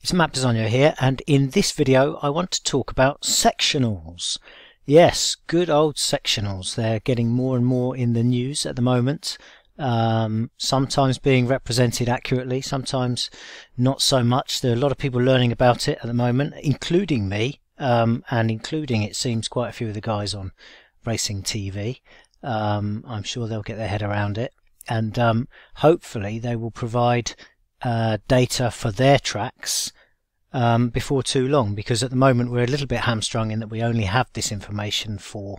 It's Matt Bisogno here and in this video I want to talk about sectionals. Yes, good old sectionals. They're getting more and more in the news at the moment. Um, sometimes being represented accurately, sometimes not so much. There are a lot of people learning about it at the moment, including me, um, and including it seems quite a few of the guys on Racing TV. Um, I'm sure they'll get their head around it, and um, hopefully they will provide uh, data for their tracks um, before too long because at the moment we're a little bit hamstrung in that we only have this information for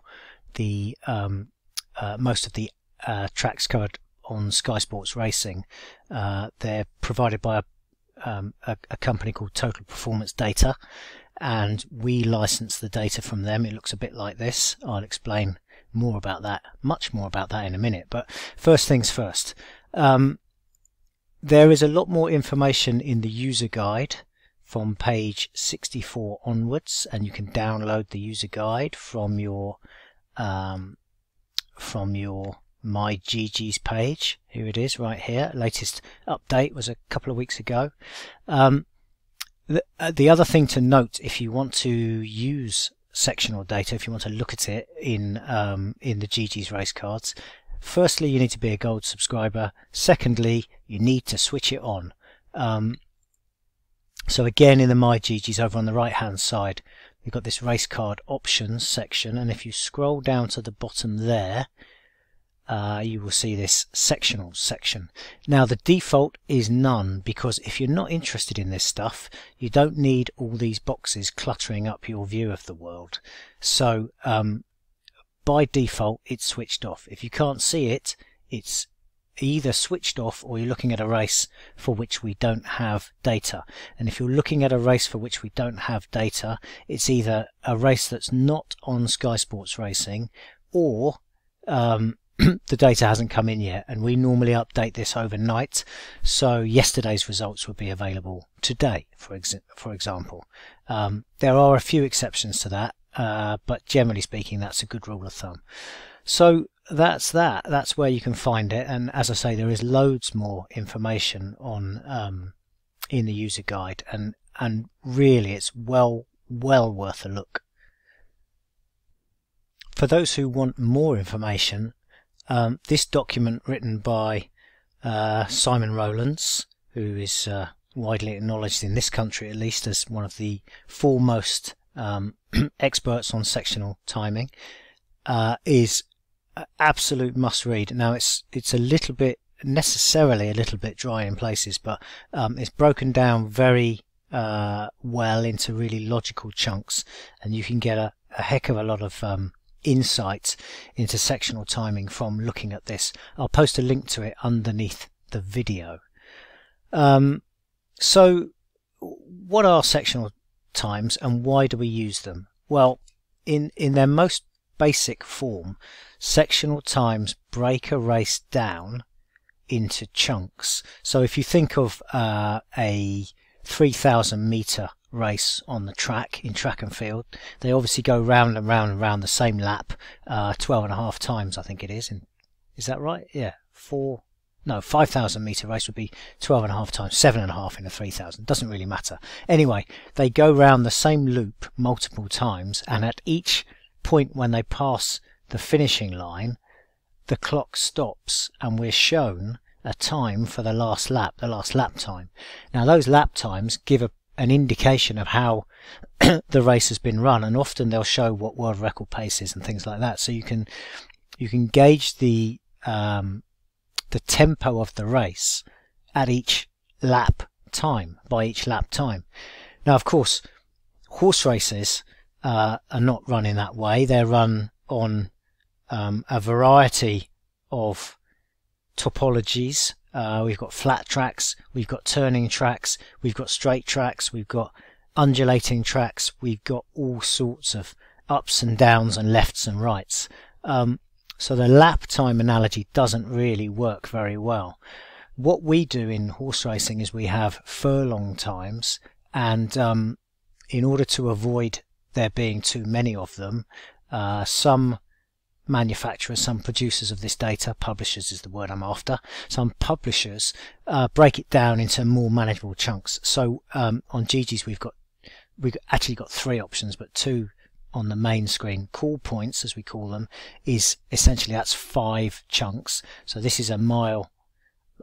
the um, uh, most of the uh, tracks covered on Sky Sports Racing. Uh, they're provided by a, um, a, a, company called Total Performance Data and we license the data from them. It looks a bit like this. I'll explain more about that, much more about that in a minute. But first things first. Um, there is a lot more information in the user guide from page 64 onwards and you can download the user guide from your um, from your my GG's page. Here it is right here. Latest update was a couple of weeks ago. Um, the, uh, the other thing to note if you want to use sectional data if you want to look at it in um, in the GG's race cards Firstly, you need to be a gold subscriber. Secondly, you need to switch it on. Um, so again, in the My GGs over on the right hand side, we've got this race card options section. And if you scroll down to the bottom there, uh, you will see this sectional section. Now the default is none because if you're not interested in this stuff, you don't need all these boxes cluttering up your view of the world. So um, by default it's switched off. If you can't see it, it's either switched off or you're looking at a race for which we don't have data. And if you're looking at a race for which we don't have data, it's either a race that's not on Sky Sports Racing or um, the data hasn't come in yet. And we normally update this overnight. So yesterday's results would be available today, for, ex for example. Um, there are a few exceptions to that. Uh, but generally speaking, that's a good rule of thumb. So that's that. That's where you can find it. And as I say, there is loads more information on um, in the user guide, and and really, it's well well worth a look. For those who want more information, um, this document written by uh, Simon Rowlands, who is uh, widely acknowledged in this country at least as one of the foremost um, experts on sectional timing, uh, is absolute must read. Now it's it's a little bit necessarily a little bit dry in places, but um, it's broken down very uh, well into really logical chunks, and you can get a, a heck of a lot of um, insight into sectional timing from looking at this. I'll post a link to it underneath the video. Um, so, what are sectional times and why do we use them? Well, in, in their most basic form, sectional times break a race down into chunks. So if you think of uh, a 3000 meter race on the track in track and field, they obviously go round and round and round the same lap uh, 12 and a half times, I think it is. is that right? Yeah, four, no, 5,000 meter race would be 12 and a half times, seven and a half in a 3,000. Doesn't really matter. Anyway, they go round the same loop multiple times, and at each point when they pass the finishing line, the clock stops, and we're shown a time for the last lap, the last lap time. Now, those lap times give a, an indication of how the race has been run, and often they'll show what world record pace is and things like that. So you can you can gauge the um, the tempo of the race at each lap time, by each lap time. Now, of course, horse races uh, are not run in that way. They're run on um, a variety of topologies. Uh, we've got flat tracks, we've got turning tracks, we've got straight tracks, we've got undulating tracks, we've got all sorts of ups and downs and lefts and rights. Um, so the lap time analogy doesn't really work very well. What we do in horse racing is we have furlong times, and um, in order to avoid there being too many of them, uh, some manufacturers, some producers of this data, publishers is the word I'm after, some publishers uh, break it down into more manageable chunks. So um, on GG's we've got we've actually got three options, but two on the main screen. Call points, as we call them, is essentially that's five chunks. So this is a mile,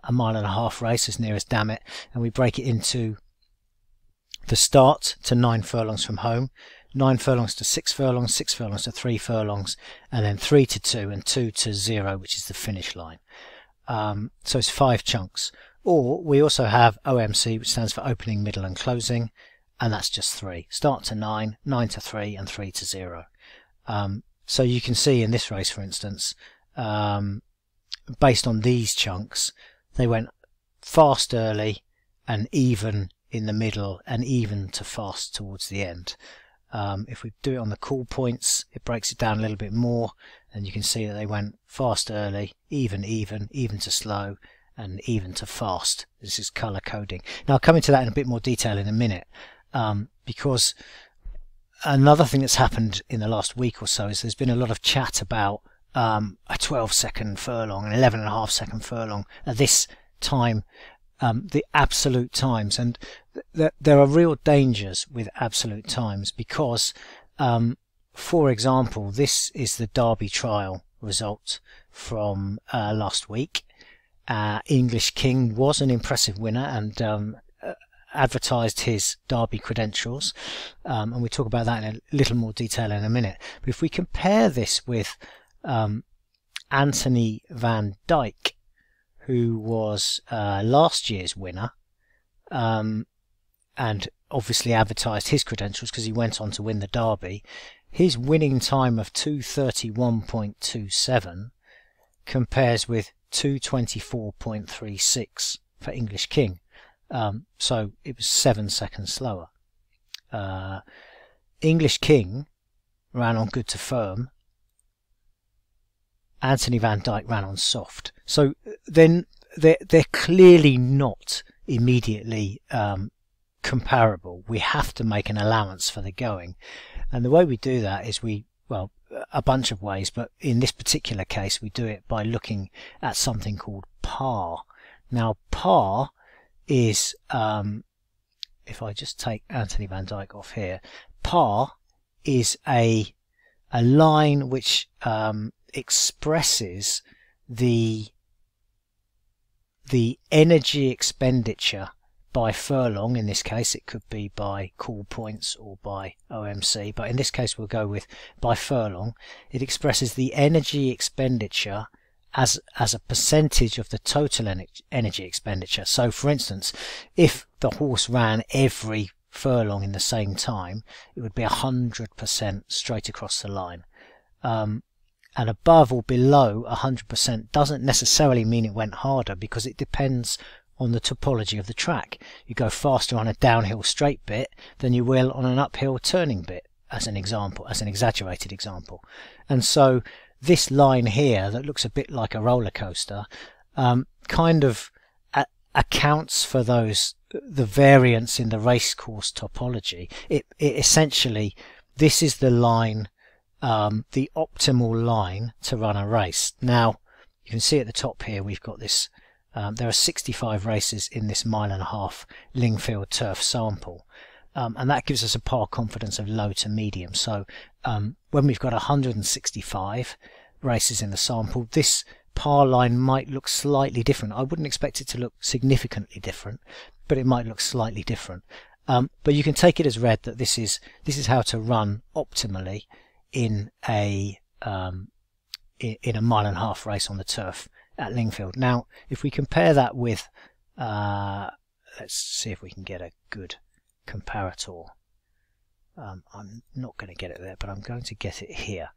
a mile and a half race as near as damn it, and we break it into the start to nine furlongs from home, nine furlongs to six furlongs, six furlongs to three furlongs, and then three to two and two to zero, which is the finish line. Um, so it's five chunks. Or we also have OMC, which stands for opening, middle, and closing, and that's just three. Start to nine, nine to three, and three to zero. Um, so you can see in this race, for instance, um, based on these chunks, they went fast early and even in the middle and even to fast towards the end. Um, if we do it on the call points, it breaks it down a little bit more, and you can see that they went fast early, even, even, even to slow, and even to fast. This is color coding. Now, I'll come into that in a bit more detail in a minute, um, because another thing that's happened in the last week or so is there's been a lot of chat about um, a 12 second furlong, an 11 and a half second furlong at this time um, the absolute times. And th- there are real dangers with absolute times because, um, for example, this is the Derby trial result from uh, last week. Uh, English King was an impressive winner and um, advertised his Derby credentials, um, and we talk about that in a little more detail in a minute. But if we compare this with um, Anthony Van Dyck, who was uh, last year's winner, um, and obviously advertised his credentials because he went on to win the Derby. His winning time of 231.27 compares with 224.36 for English King. Um, so it was seven seconds slower. Uh, English King ran on good to firm Anthony Van Dyck ran on soft. So then they're, they're clearly not immediately um, comparable. We have to make an allowance for the going. And the way we do that is we, well, a bunch of ways, but in this particular case, we do it by looking at something called par. Now, par is, um, if I just take Anthony Van Dyck off here, par is a a line which um, expresses the the energy expenditure by furlong. In this case, it could be by call points or by OMC, but in this case, we'll go with by furlong. It expresses the energy expenditure as as a percentage of the total energy expenditure. So, for instance, if the horse ran every furlong in the same time, it would be 100% straight across the line. Um, and above or below 100% doesn't necessarily mean it went harder because it depends on the topology of the track. You go faster on a downhill straight bit than you will on an uphill turning bit, as an example, as an exaggerated example. And so this line here that looks a bit like a roller coaster um, kind of a- accounts for those the variance in the racecourse topology. It, it essentially this is the line um, the optimal line to run a race. Now, you can see at the top here we've got this, um, there are 65 races in this mile and a half Lingfield turf sample. Um, and that gives us a par confidence of low to medium. So um, when we've got 165 races in the sample, this par line might look slightly different. I wouldn't expect it to look significantly different, but it might look slightly different. Um, but you can take it as read that this is this is how to run optimally in a um, in, a mile and a half race on the turf at Lingfield. Now, if we compare that with, uh, let's see if we can get a good comparator. Um, I'm not going to get it there, but I'm going to get it here.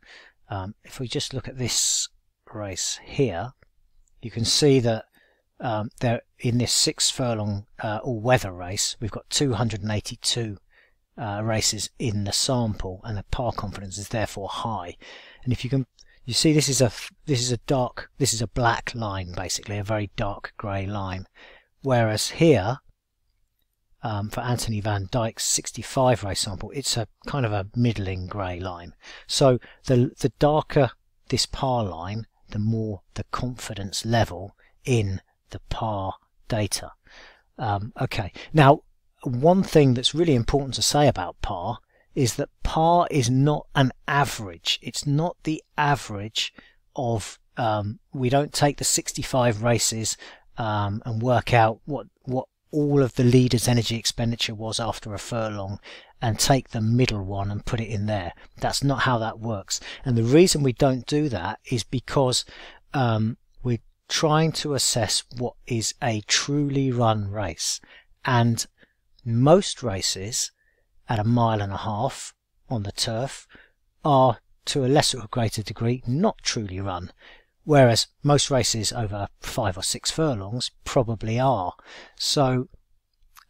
Um, if we just look at this race here, you can see that um, there in this six furlong uh, all-weather race, we've got 282 uh, races in the sample, and the par confidence is therefore high. And if you can, you see this is a this is a dark, this is a black line basically, a very dark grey line. Whereas here, um, for Anthony Van Dyck's 65 race sample, it's a kind of a middling grey line. So the the darker this par line, the more the confidence level in the par data. Um, okay, now one thing that's really important to say about par is that par is not an average. It's not the average of, um, we don't take the 65 races um, and work out what, what all of the leader's energy expenditure was after a furlong and take the middle one and put it in there. That's not how that works. And the reason we don't do that is because um, we're trying to assess what is a truly run race. And most races at a mile and a half on the turf are to a lesser or greater degree not truly run whereas most races over five or six furlongs probably are. So,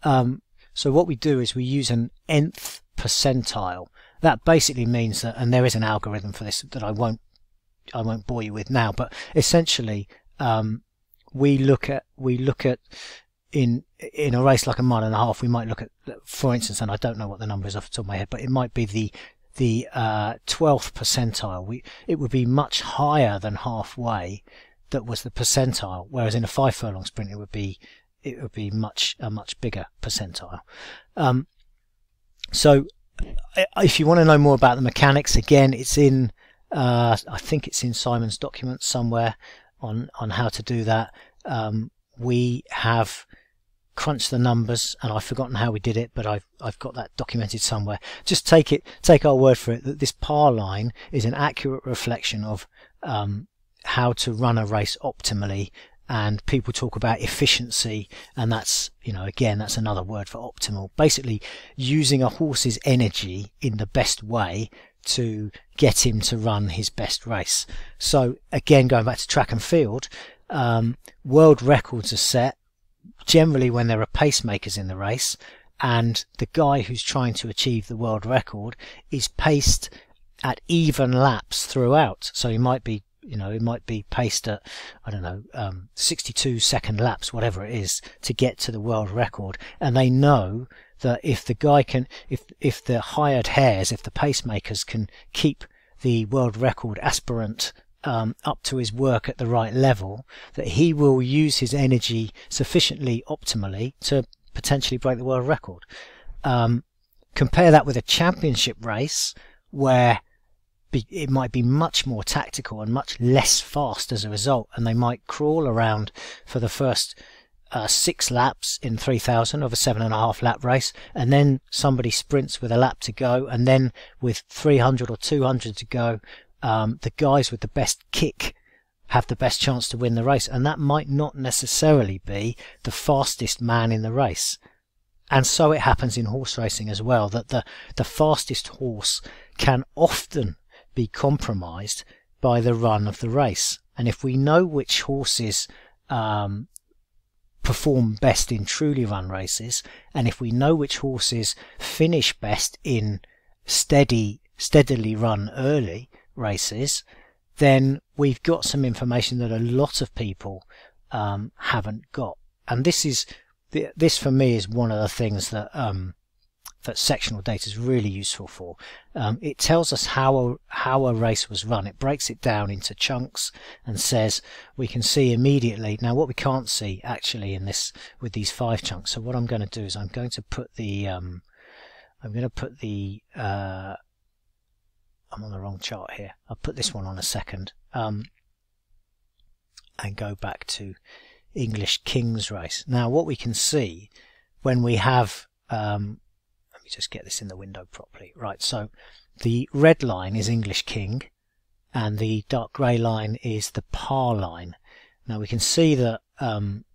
um, so what we do is we use an nth percentile. That basically means that, and there is an algorithm for this that I won't, I won't bore you with now, but essentially, um, we look at, we look at in in a race like a mile and a half, we might look at, for instance, and I don't know what the number is off the top of my head, but it might be the the uh, 12th percentile. We it would be much higher than halfway. That was the percentile, whereas in a five furlong sprint, it would be it would be much a much bigger percentile. Um, so, if you want to know more about the mechanics, again, it's in uh, I think it's in Simon's documents somewhere on on how to do that. Um, we have crunched the numbers and I've forgotten how we did it but I've I've got that documented somewhere. Just take it take our word for it that this par line is an accurate reflection of um, how to run a race optimally and people talk about efficiency and that's you know again that's another word for optimal. Basically using a horse's energy in the best way to get him to run his best race. So again going back to track and field um, world records are set generally when there are pacemakers in the race and the guy who's trying to achieve the world record is paced at even laps throughout. So he might be, you know, it might be paced at, I don't know, um, 62 second laps, whatever it is, to get to the world record. And they know that if the guy can, if, if the hired hares, if the pacemakers can keep the world record aspirant um, up to his work at the right level, that he will use his energy sufficiently optimally to potentially break the world record. Um, compare that with a championship race where be, it might be much more tactical and much less fast as a result, and they might crawl around for the first uh, six laps in 3000 of a seven and a half lap race, and then somebody sprints with a lap to go, and then with 300 or 200 to go, um, the guys with the best kick have the best chance to win the race, and that might not necessarily be the fastest man in the race. And so it happens in horse racing as well, that the, the fastest horse can often be compromised by the run of the race. And if we know which horses um, perform best in truly run races, and if we know which horses finish best in steady, steadily run early, races, then we've got some information that a lot of people um, haven't got. And this is this for me is one of the things that um, that sectional data is really useful for. Um, it tells us how a, how a race was run. It breaks it down into chunks and says we can see immediately. Now what we can't see actually in this with these five chunks. So what I'm going to do is I'm going to put the um, I'm going to put the uh, I'm on the wrong chart here. I'll put this one on a second um, and go back to English King's Race. Now what we can see when we have, um, let me just get this in the window properly. Right, so the red line is English King and the dark grey line is the par line. Now we can see that um,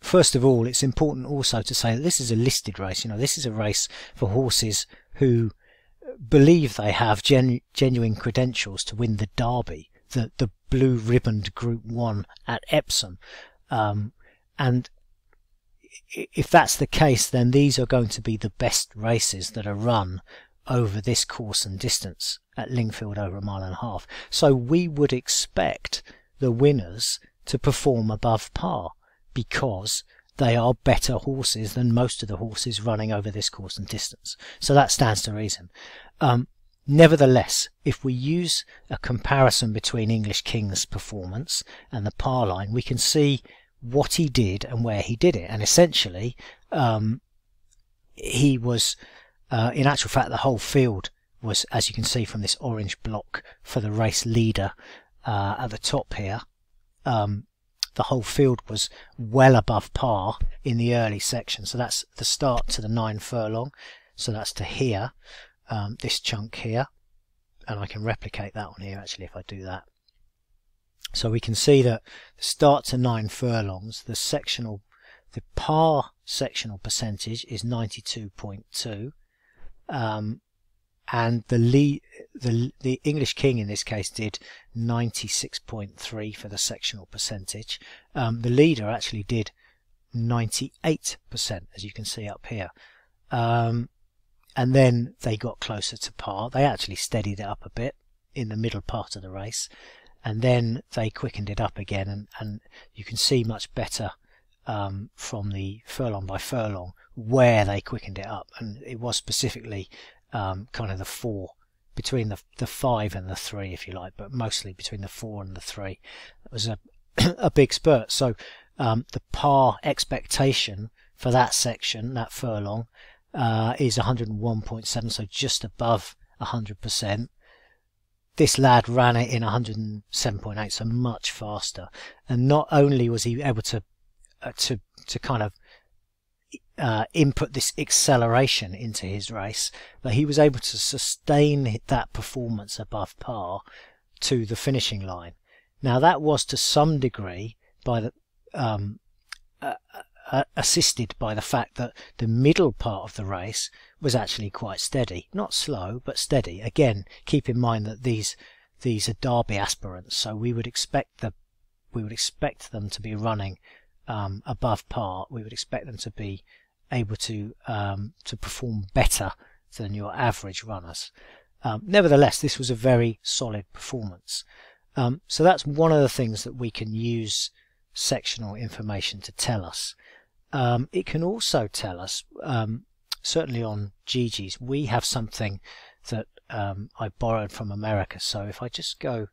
first of all it's important also to say that this is a listed race. You know, this is a race for horses who believe they have genu genuine credentials to win the Derby, the, the blue ribboned Group 1 at Epsom. Um, and if that's the case, then these are going to be the best races that are run over this course and distance at Lingfield over a mile and a half. So we would expect the winners to perform above par because they are better horses than most of the horses running over this course and distance. So that stands to reason. Um, nevertheless, if we use a comparison between English King's performance and the par line, we can see what he did and where he did it. And essentially, um, he was, uh, in actual fact, the whole field was, as you can see from this orange block for the race leader uh, at the top here, um, the whole field was well above par in the early section. So that's the start to the nine furlong. So that's to here, um, this chunk here. And I can replicate that one here actually if I do that. So we can see that the start to nine furlongs, the sectional, the par sectional percentage is 92.2. Um, and the lead, the the English King in this case did 96.3 for the sectional percentage. Um, the leader actually did 98%, as you can see up here. Um, and then they got closer to par. They actually steadied it up a bit in the middle part of the race, and then they quickened it up again, and, and you can see much better um, from the furlong by furlong where they quickened it up, and it was specifically um, kind of the four between the the five and the three, if you like, but mostly between the four and the three. It was a a big spurt. So um, the par expectation for that section, that furlong, uh, is 101.7, so just above 100%. This lad ran it in 107.8, so much faster. And not only was he able to uh, to to kind of uh, input this acceleration into his race, but he was able to sustain that performance above par to the finishing line. Now that was to some degree by the um, uh, uh, assisted by the fact that the middle part of the race was actually quite steady, not slow but steady. Again, keep in mind that these these are Derby aspirants, so we would expect the we would expect them to be running um, above par. We would expect them to be able to um, to perform better than your average runners. Um, nevertheless, this was a very solid performance. Um, so that's one of the things that we can use sectional information to tell us. Um, it can also tell us, um, certainly on GG's, we have something that um, I borrowed from America. So if I just go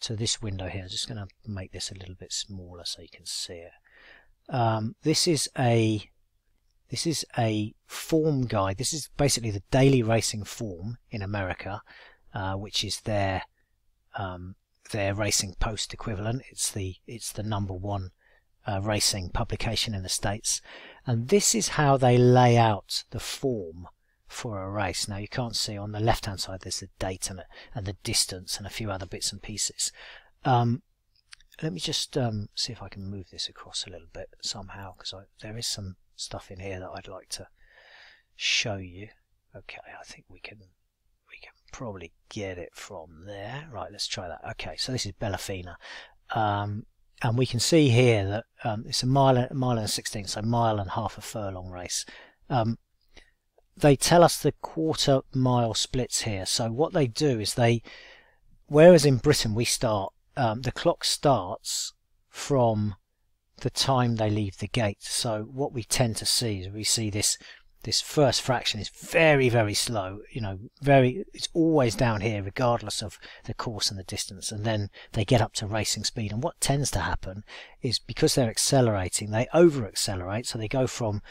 to this window here, I'm just going to make this a little bit smaller so you can see it. Um, this is a this is a form guide. This is basically the daily racing form in America, uh, which is their um, their racing post equivalent. It's the it's the number one uh, racing publication in the states, and this is how they lay out the form for a race. Now you can't see on the left hand side. There's the date and, and the distance and a few other bits and pieces. Um, let me just um, see if I can move this across a little bit somehow because there is some stuff in here that I'd like to show you. Okay, I think we can we can probably get it from there. Right, let's try that. Okay, so this is Bellafina. Um, and we can see here that um, it's a mile, mile and 16, so mile and half a furlong race. Um, they tell us the quarter mile splits here. So what they do is they, whereas in Britain we start, um, the clock starts from the time they leave the gate. So what we tend to see is we see this this first fraction is very very slow you know very it's always down here regardless of the course and the distance. And then they get up to racing speed. And what tends to happen is because they're accelerating they over accelerate so they go from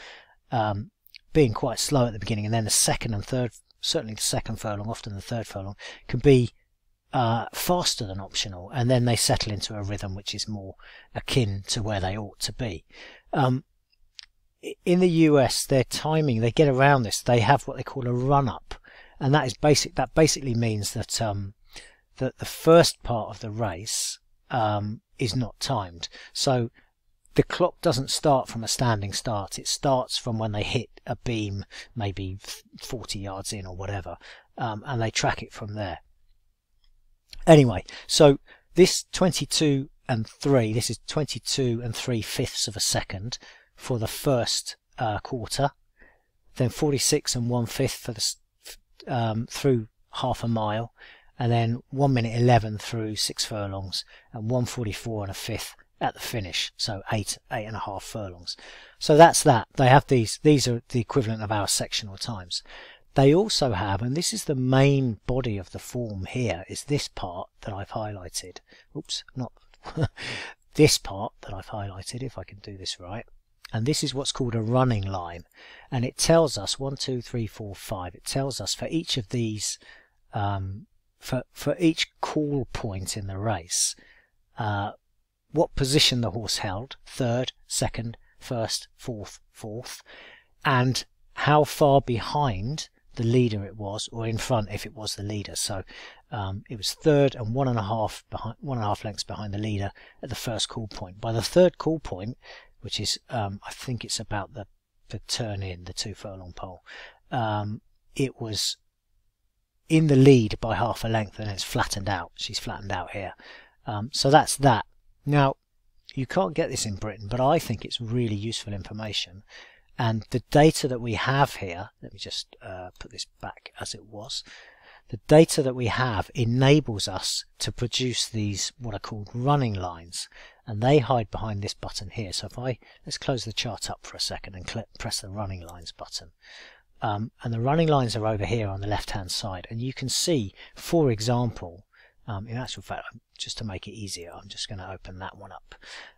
um, being quite slow at the beginning and then the second and third certainly the second furlong often the third furlong can be uh, faster than optional, and then they settle into a rhythm which is more akin to where they ought to be. Um, in the US, their timing, they get around this. They have what they call a run up, and that is basic. That basically means that um, that the first part of the race um, is not timed. So the clock doesn't start from a standing start. It starts from when they hit a beam, maybe 40 yards in or whatever, um, and they track it from there. Anyway, so this 22 and 3, this is 22 and 3 fifths of a second for the first uh, quarter, then 46 and 1 fifth for the um, through half a mile, and then 1 minute 11 through 6 furlongs, and 144 and a fifth at the finish, so eight, eight and a half furlongs. So that's that. They have these, these are the equivalent of our sectional times. They also have, and this is the main body of the form here, is this part that I've highlighted. Oops, not this part that I've highlighted, if I can do this right. And this is what's called a running line. And it tells us, one, two, three, four, five, it tells us for each of these, um, for, for each call point in the race, uh, what position the horse held, third, second, first, fourth, fourth, and how far behind the leader it was, or in front if it was the leader. So um, it was third and one and a half behind, one and a half lengths behind the leader at the first call point. By the third call point, which is um, I think it's about the the turn in the two furlong pole, um, it was in the lead by half a length and it's flattened out. She's flattened out here. Um, so that's that. Now you can't get this in Britain, but I think it's really useful information and the data that we have here, let me just uh, put this back as it was. The data that we have enables us to produce these what are called running lines and they hide behind this button here. So if I, let's close the chart up for a second and click, press the running lines button. Um, and the running lines are over here on the left hand side and you can see, for example, um, in actual fact, just to make it easier, I'm just going to open that one up.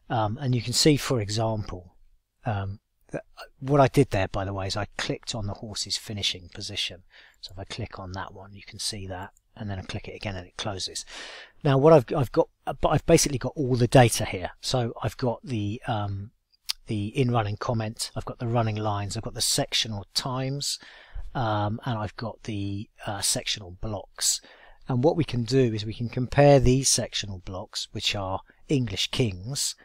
Um, and you can see, for example, um, what I did there, by the way, is I clicked on the horse's finishing position. So if I click on that one, you can see that, and then I click it again and it closes. Now what I've, I've got, but I've basically got all the data here. So I've got the um, the in-running comment, I've got the running lines, I've got the sectional times, um, and I've got the uh, sectional blocks. And what we can do is we can compare these sectional blocks, which are English Kings,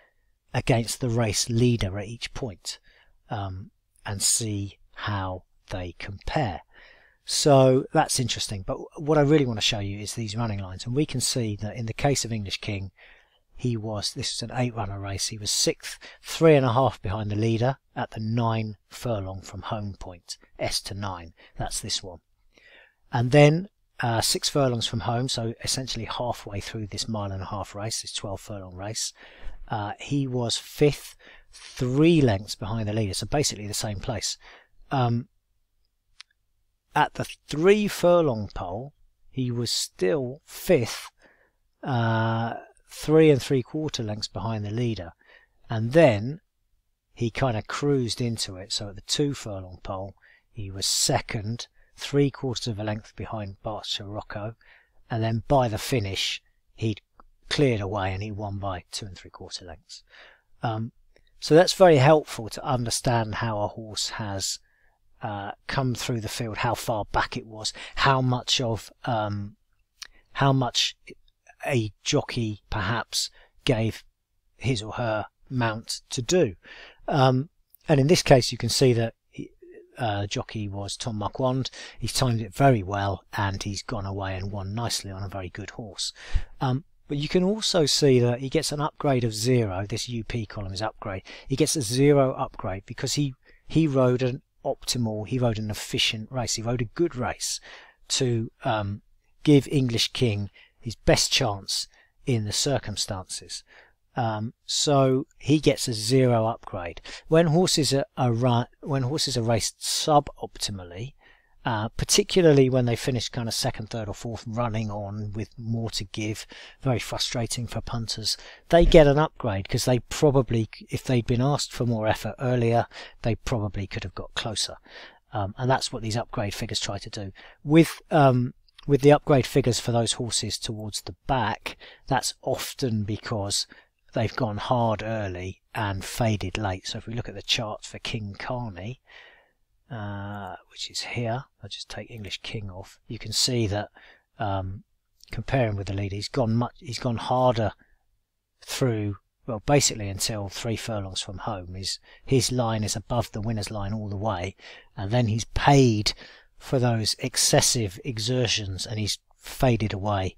against the race leader at each point um, and see how they compare. So that's interesting. But what I really want to show you is these running lines. And we can see that in the case of English King, he was, this is an eight runner race, he was sixth, three and a half behind the leader at the nine furlong from home point, S to nine. That's this one. And then uh, six furlongs from home, so essentially halfway through this mile and a half race, this 12 furlong race, uh, he was fifth three lengths behind the leader, so basically the same place. Um, at the three furlong pole, he was still fifth, uh, three and three quarter lengths behind the leader. And then he kind of cruised into it. So at the two furlong pole, he was second, three quarters of a length behind Berkshire Rocco. And then by the finish, he'd cleared away and he won by two and three quarter lengths. Um, so that's very helpful to understand how a horse has uh, come through the field, how far back it was, how much of um, how much a jockey perhaps gave his or her mount to do. Um, and in this case, you can see that uh, jockey was Tom Marquand. He's timed it very well, and he's gone away and won nicely on a very good horse. Um, but you can also see that he gets an upgrade of zero. This UP column is upgrade. He gets a zero upgrade because he, he rode an optimal, he rode an efficient race. He rode a good race to um, give English King his best chance in the circumstances. Um, so he gets a zero upgrade. When horses are, are run, when horses are raced suboptimally, uh, particularly when they finish kind of second, third, or fourth running on with more to give. Very frustrating for punters. They get an upgrade because they probably, if they'd been asked for more effort earlier, they probably could have got closer. Um, and that's what these upgrade figures try to do. With um, with the upgrade figures for those horses towards the back, that's often because they've gone hard early and faded late. So if we look at the charts for King Carney, uh, which is here. I'll just take English King off. You can see that um, comparing with the leader, he's gone much. He's gone harder through. Well, basically until three furlongs from home, his his line is above the winner's line all the way, and then he's paid for those excessive exertions, and he's faded away.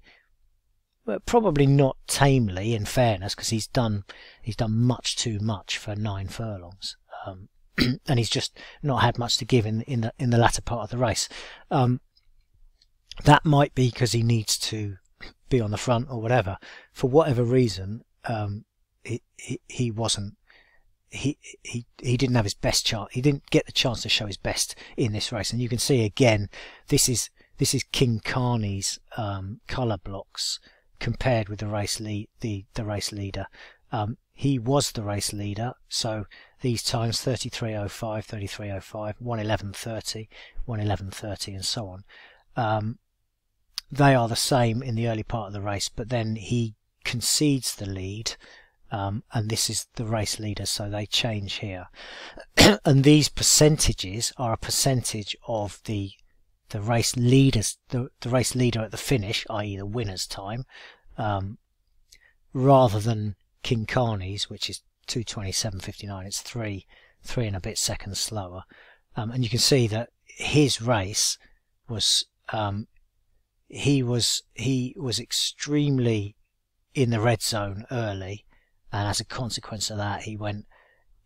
But probably not tamely, in fairness, because he's done he's done much too much for nine furlongs. Um, and he's just not had much to give in in the in the latter part of the race. Um, that might be because he needs to be on the front or whatever. For whatever reason, um, he, he, he wasn't he he he didn't have his best chance. He didn't get the chance to show his best in this race, and you can see again this is this is King Carney's um, color blocks compared with the race lead the the race leader. Um, he was the race leader, so these times 33.05, 33.05, 111.30, 111.30, and so on. Um, they are the same in the early part of the race, but then he concedes the lead um, and this is the race leader so they change here and these percentages are a percentage of the the race leaders the, the race leader at the finish i.e. the winner's time um, rather than King Carney's which is 227.59 it's three three and a bit seconds slower. Um, and you can see that his race was um, he was he was extremely in the red zone early and as a consequence of that he went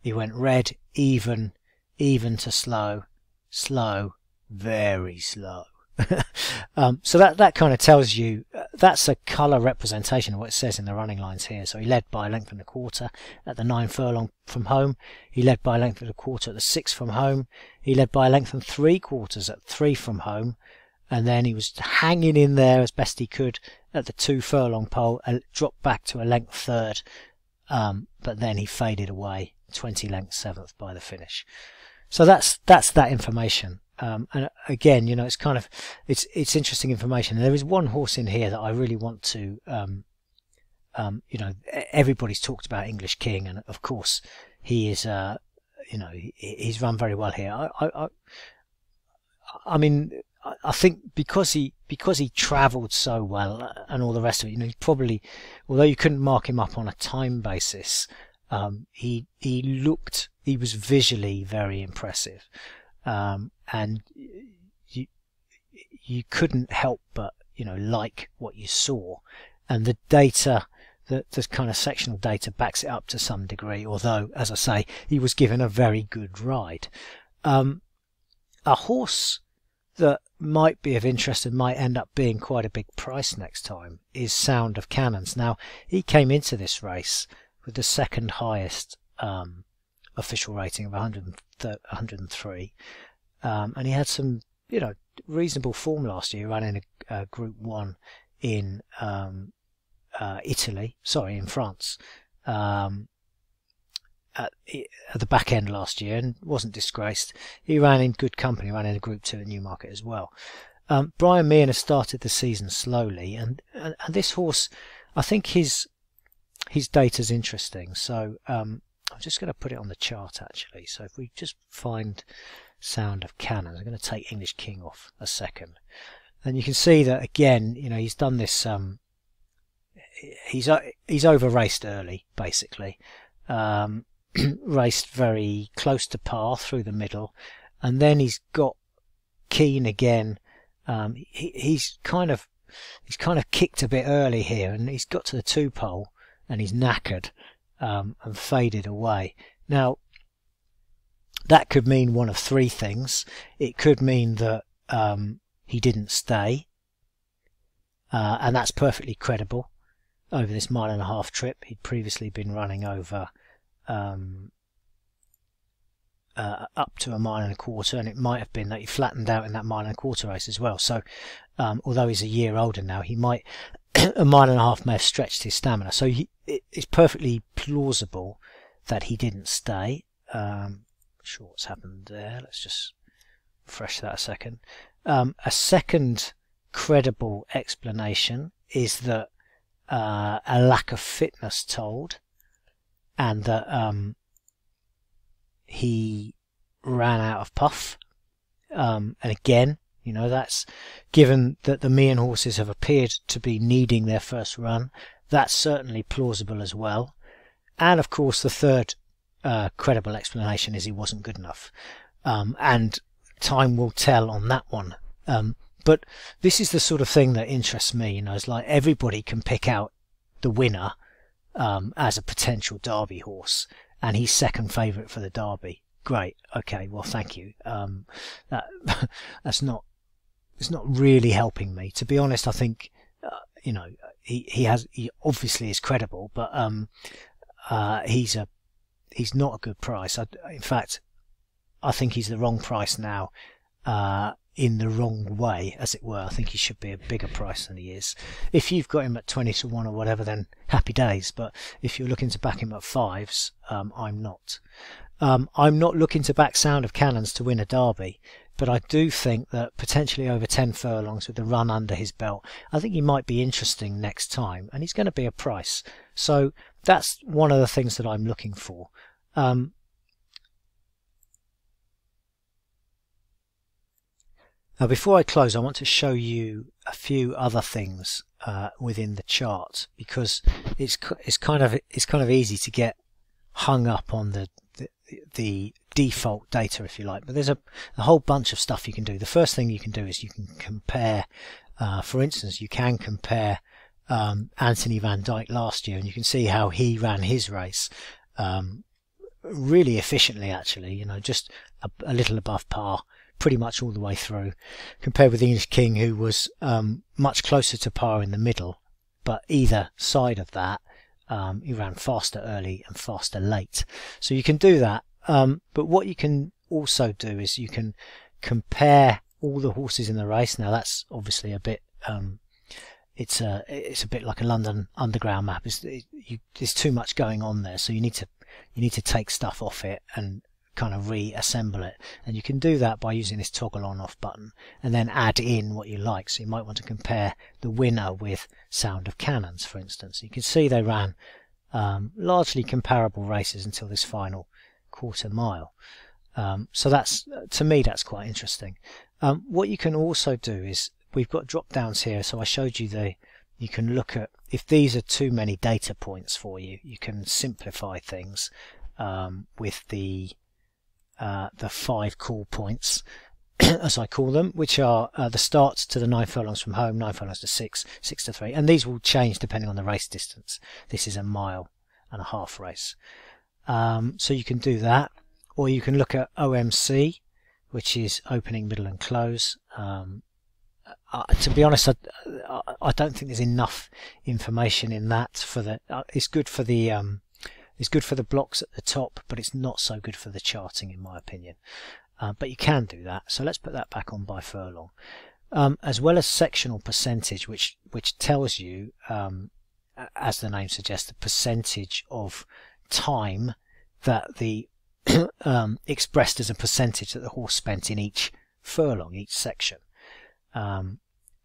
he went red even even to slow slow very slow um, so that that kind of tells you uh, that's a color representation of what it says in the running lines here. So he led by a length and a quarter at the nine furlong from home. He led by a length and a quarter at the six from home. He led by a length and three quarters at three from home. And then he was hanging in there as best he could at the two furlong pole and dropped back to a length third. Um, but then he faded away 20 lengths seventh by the finish. So that's that's that information. Um, and again, you know, it's kind of it's it's interesting information. There is one horse in here that I really want to, um, um, you know, everybody's talked about English King, and of course he is, uh, you know, he, he's run very well here. I, I, I, I mean, I think because he because he travelled so well uh, and all the rest of it, you know, he probably, although you couldn't mark him up on a time basis, um, he he looked he was visually very impressive, um, and you you couldn't help but you know like what you saw, and the data. The, the kind of sectional data backs it up to some degree, although, as I say, he was given a very good ride. Um, a horse that might be of interest and might end up being quite a big price next time is Sound of Cannons. Now, he came into this race with the second highest um, official rating of 103, um, and he had some, you know, reasonable form last year, running a, a Group One in um, uh, Italy, sorry, in France. Um, at, at, the back end last year and wasn't disgraced. He ran in good company, ran in a Group 2 at Newmarket as well. Um, Brian Meehan has started the season slowly, and, and, and, this horse, I think his his data is interesting. So um, I'm just going to put it on the chart actually. So if we just find Sound of Cannons, I'm going to take English King off a second, and you can see that again. You know he's done this. Um, he's he's over raced early basically. Um, raced very close to par through the middle, and then he's got keen again. Um, he, he's kind of he's kind of kicked a bit early here, and he's got to the two pole, and he's knackered um, and faded away. Now that could mean one of three things. It could mean that um, he didn't stay, uh, and that's perfectly credible. Over this mile and a half trip, he'd previously been running over um, uh, up to a mile and a quarter, and it might have been that he flattened out in that mile and a quarter race as well. So, um, although he's a year older now, he might a mile and a half may have stretched his stamina. So he, it, it's perfectly plausible that he didn't stay. Um, sure what's happened there. Let's just refresh that a second. Um, a second credible explanation is that uh, a lack of fitness told and that um, he ran out of puff. Um, and again, you know, that's given that the Meehan horses have appeared to be needing their first run. That's certainly plausible as well. And of course, the third uh, credible explanation is he wasn't good enough. Um, and time will tell on that one. Um, but this is the sort of thing that interests me. You know, it's like everybody can pick out the winner um, as a potential Derby horse, and he's second favourite for the Derby. Great. Okay. Well, thank you. Um, that that's not it's not really helping me. To be honest, I think uh, you know he he has he obviously is credible, but um, uh, he's a he's not a good price. I, in fact, I think he's the wrong price now. Uh, in the wrong way, as it were. I think he should be a bigger price than he is. If you've got him at 20 to 1 or whatever, then happy days. But if you're looking to back him at fives, um, I'm not. Um, I'm not looking to back Sound of Cannons to win a derby, but I do think that potentially over 10 furlongs with the run under his belt, I think he might be interesting next time, and he's going to be a price. So that's one of the things that I'm looking for. Um, Now before I close I want to show you a few other things uh, within the chart because it's it's kind of it's kind of easy to get hung up on the, the, the default data if you like. But there's a, a, whole bunch of stuff you can do. The first thing you can do is you can compare uh, for instance you can compare um, Anthony Van Dyck last year and you can see how he ran his race um, really efficiently actually you know just a, a little above par pretty much all the way through, compared with the English King, who was um, much closer to par in the middle. But either side of that, um, he ran faster early and faster late. So you can do that. Um, but what you can also do is you can compare all the horses in the race. Now that's obviously a bit um, it's a it's a bit like a London Underground map. It's, it, you, there's too much going on there, so you need to you need to take stuff off it and kind of reassemble it. And you can do that by using this toggle on off button and then add in what you like. So you might want to compare the winner with Sound of Cannons, for instance. You can see they ran um, largely comparable races until this final quarter mile. Um, so that's to me that's quite interesting. Um, what you can also do is we've got drop downs here. So I showed you the you can look at if these are too many data points for you, you can simplify things um, with the uh, the five call points, as I call them, which are uh, the starts to the nine furlongs from home, nine furlongs to six, six to three, and these will change depending on the race distance. This is a mile and a half race. Um, so you can do that, or you can look at OMC, which is opening, middle, and close. Um, uh, to be honest, I, I, don't think there's enough information in that for the. Uh, it's good for the um, it's good for the blocks at the top, but it's not so good for the charting in my opinion. Uh, but you can do that. So let's put that back on by furlong. Um, as well as sectional percentage, which which tells you, um, as the name suggests, the percentage of time that the um, expressed as a percentage that the horse spent in each furlong, each section. Um,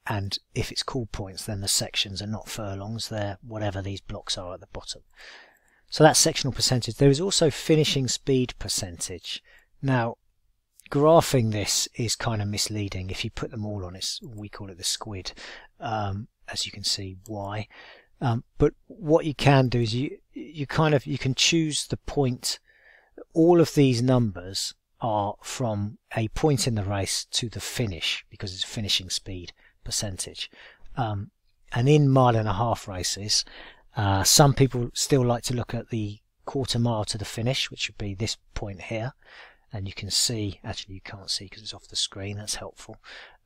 and if it's call points, then the sections are not furlongs; they're whatever these blocks are at the bottom. So that's sectional percentage. There is also finishing speed percentage. Now, graphing this is kind of misleading. If you put them all on, it's we call it the squid. Um, as you can see, why? Um, but what you can do is you you kind of you can choose the point. All of these numbers are from a point in the race to the finish because it's finishing speed percentage. Um, and in mile and a half races, uh, some people still like to look at the quarter mile to the finish, which would be this point here. And you can see, actually you can't see because it's off the screen, that's helpful.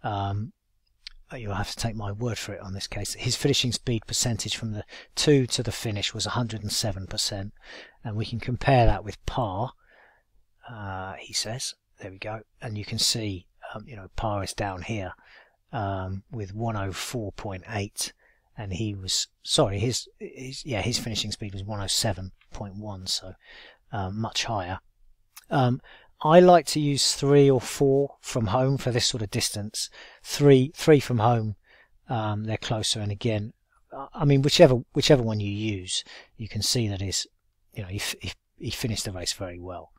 Um, you'll have to take my word for it on this case. His finishing speed percentage from the 2 to the finish was 107%. And we can compare that with par, uh, he says. There we go. And you can see, um, you know, par is down here um, with 104.8 and he was sorry his, his yeah his finishing speed was 107.1 so um, much higher. Um, I like to use three or four from home for this sort of distance. Three three from home um, they're closer and again I mean whichever whichever one you use you can see that is you know he, he, he finished the race very well.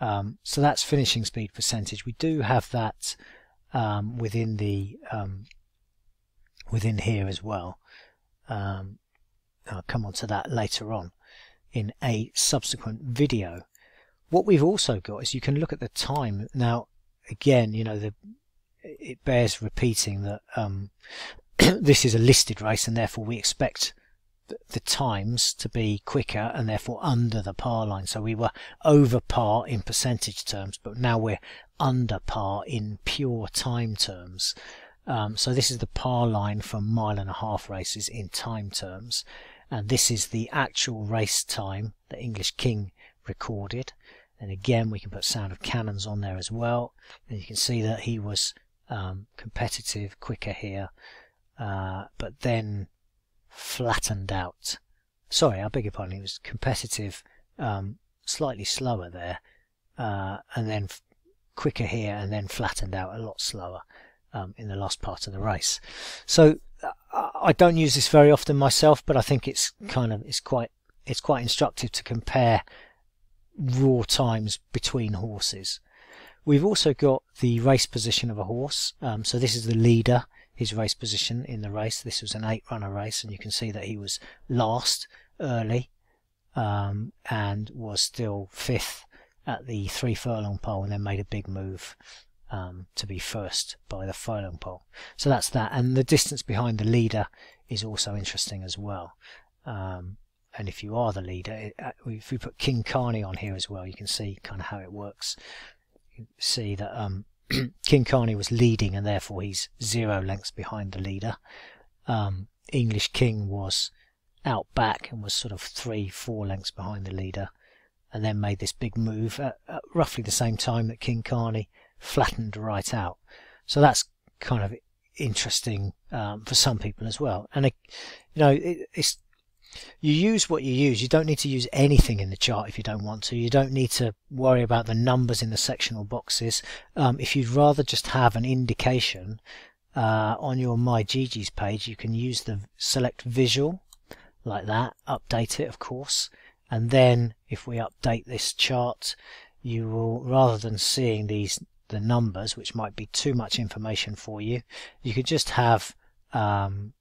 Um, so that's finishing speed percentage. We do have that um, within the um, within here as well um, I'll come on to that later on in a subsequent video. What we've also got is you can look at the time. Now, again, you know, the, it bears repeating that um, this is a listed race and therefore we expect the times to be quicker and therefore under the par line. So we were over par in percentage terms, but now we're under par in pure time terms. Um, so this is the par line for mile and a half races in time terms. And this is the actual race time that English King recorded. And again, we can put sound of cannons on there as well. And you can see that he was um, competitive, quicker here, uh, but then flattened out. Sorry, I beg your pardon. He was competitive, um, slightly slower there, uh, and then quicker here, and then flattened out a lot slower um, in the last part of the race. So uh, I don't use this very often myself, but I think it's kind of it's quite it's quite instructive to compare raw times between horses. We've also got the race position of a horse. Um, so this is the leader, his race position in the race. This was an eight runner race, and you can see that he was last early um, and was still fifth at the three furlong pole and then made a big move um, to be first by the furlong pole. So that's that. And the distance behind the leader is also interesting as well. Um, and if you are the leader, uh, if we put King Carney on here as well, you can see kind of how it works. You see that um, King Carney was leading and therefore he's zero lengths behind the leader. Um, English King was out back and was sort of three, four lengths behind the leader and then made this big move at, at roughly the same time that King Carney flattened right out. So that's kind of interesting um, for some people as well. And it, you know, it, it's you use what you use. You don't need to use anything in the chart if you don't want to. You don't need to worry about the numbers in the sectional boxes. Um, if you'd rather just have an indication uh, on your My GG's page, you can use the select visual like that, update it of course, and then if we update this chart, you will, rather than seeing these the numbers, which might be too much information for you, you could just have um,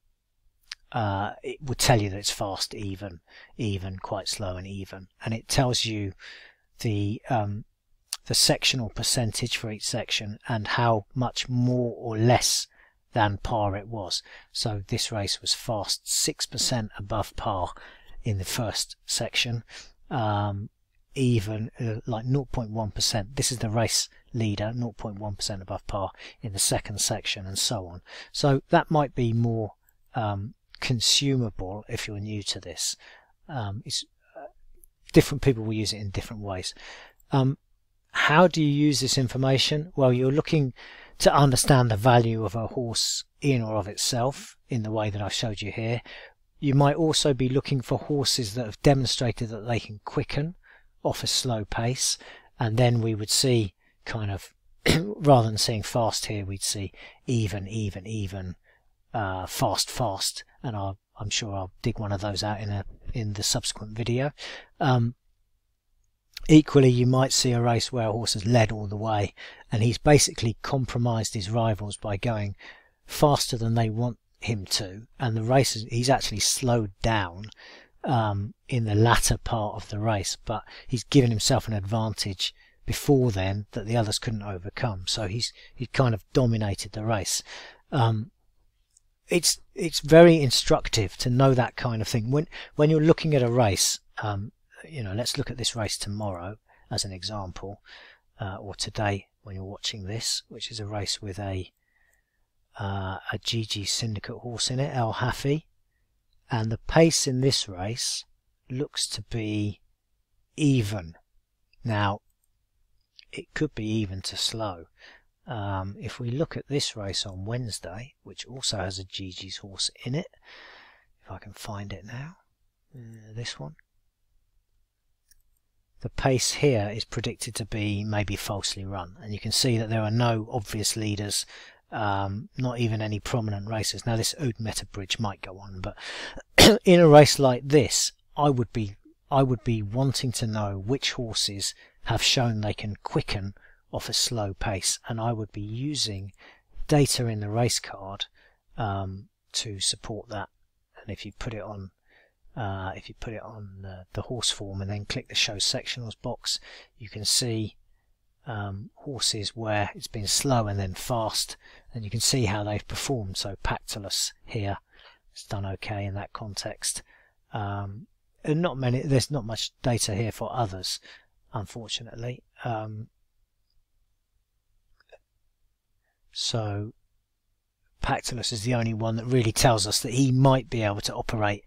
uh, it would tell you that it's fast, even, even, quite slow, and even, and it tells you the um, the sectional percentage for each section and how much more or less than par it was. So this race was fast, six percent above par in the first section, um, even uh, like 0.1%. This is the race leader, 0.1% above par in the second section, and so on. So that might be more um, consumable if you're new to this. Um, it's, uh, different people will use it in different ways. Um, how do you use this information? Well, you're looking to understand the value of a horse in or of itself in the way that I showed you here. You might also be looking for horses that have demonstrated that they can quicken off a slow pace, and then we would see kind of rather than seeing fast here, we'd see even, even, even, uh, fast, fast, and I'll, I'm sure I'll dig one of those out in a in the subsequent video. Um, equally, you might see a race where a horse has led all the way, and he's basically compromised his rivals by going faster than they want him to, and the race is, he's actually slowed down um, in the latter part of the race, but he's given himself an advantage before then that the others couldn't overcome. So he's he kind of dominated the race. Um, it's it's very instructive to know that kind of thing when when you're looking at a race. Um, you know, let's look at this race tomorrow as an example, uh, or today when you're watching this, which is a race with a uh, a GG Syndicate horse in it, El Hafi, and the pace in this race looks to be even. Now, it could be even to slow. Um, if we look at this race on Wednesday, which also has a GG's horse in it, if I can find it now, uh, this one, the pace here is predicted to be maybe falsely run, and you can see that there are no obvious leaders um, not even any prominent racers. Now this Oud Bridge might go on, but in a race like this, I would be I would be wanting to know which horses have shown they can quicken off a slow pace, and I would be using data in the race card um, to support that. And if you put it on, uh, if you put it on the, the horse form and then click the show sectionals box, you can see um, horses where it's been slow and then fast and you can see how they've performed. So Pactolus here it's done okay in that context. Um, and not many there's not much data here for others unfortunately. Um, so Pactolus is the only one that really tells us that he might be able to operate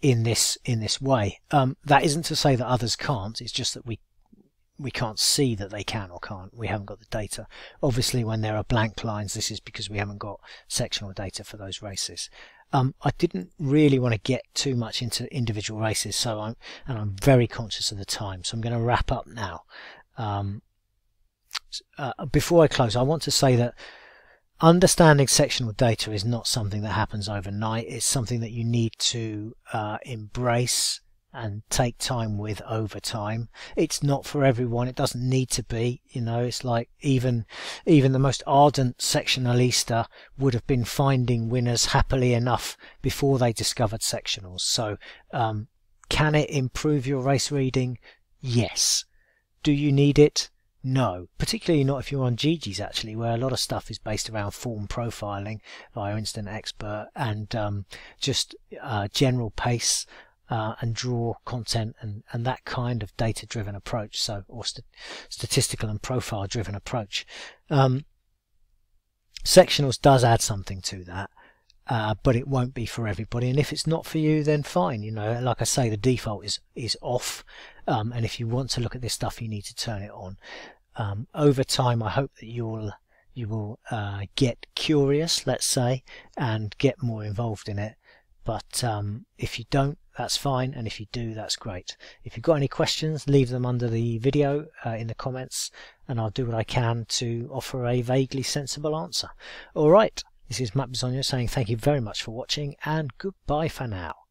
in this in this way. Um, that isn't to say that others can't. It's just that we we can't see that they can or can't. We haven't got the data. Obviously, when there are blank lines, this is because we haven't got sectional data for those races. Um, I didn't really want to get too much into individual races, so I'm and I'm very conscious of the time, so I'm going to wrap up now. Um, uh, before I close, I want to say that understanding sectional data is not something that happens overnight. It's something that you need to uh, embrace and take time with over time. It's not for everyone. It doesn't need to be. You know, it's like even even the most ardent sectionalista would have been finding winners happily enough before they discovered sectionals. So, um, can it improve your race reading? Yes. Do you need it? No, particularly not if you're on GG's actually, where a lot of stuff is based around form profiling via Instant Expert and um, just uh, general pace uh, and draw content and, and that kind of data driven approach. So, or st- statistical and profile driven approach. Um, sectionals does add something to that. Uh, but it won't be for everybody. And if it's not for you, then fine. You know, like I say, the default is is off. Um, and if you want to look at this stuff, you need to turn it on. Um, over time, I hope that you'll you will uh, get curious, let's say, and get more involved in it. But um, if you don't, that's fine. And if you do, that's great. If you've got any questions, leave them under the video uh, in the comments and I'll do what I can to offer a vaguely sensible answer. All right. This is Matt Bisogno saying thank you very much for watching and goodbye for now.